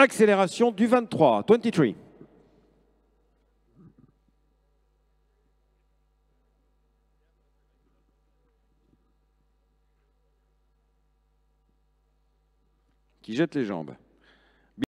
Accélération du 23, 23. Qui jette les jambes.